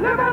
Liberty!